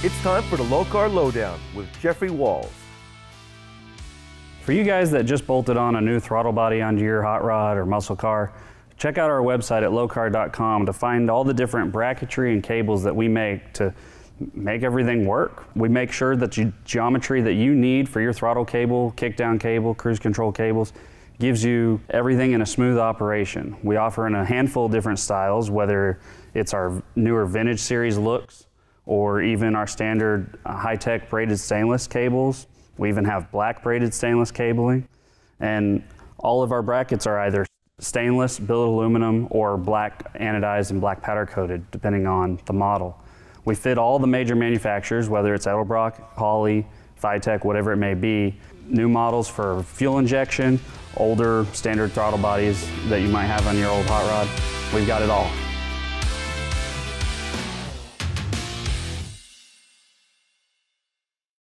It's time for the Lokar Lowdown with Jeffrey Walls. For you guys that just bolted on a new throttle body onto your hot rod or muscle car, check out our website at lokar.com to find all the different bracketry and cables that we make to make everything work. We make sure that the geometry that you need for your throttle cable, kickdown cable, cruise control cables gives you everything in a smooth operation. We offer in a handful of different styles, whether it's our newer vintage series looks or even our standard uh, high-tech braided stainless cables. We even have black braided stainless cabling. And all of our brackets are either stainless, billet aluminum, or black anodized and black powder coated, depending on the model. We fit all the major manufacturers, whether it's Edelbrock, Holley, FiTech, whatever it may be. New models for fuel injection, older standard throttle bodies that you might have on your old hot rod. We've got it all.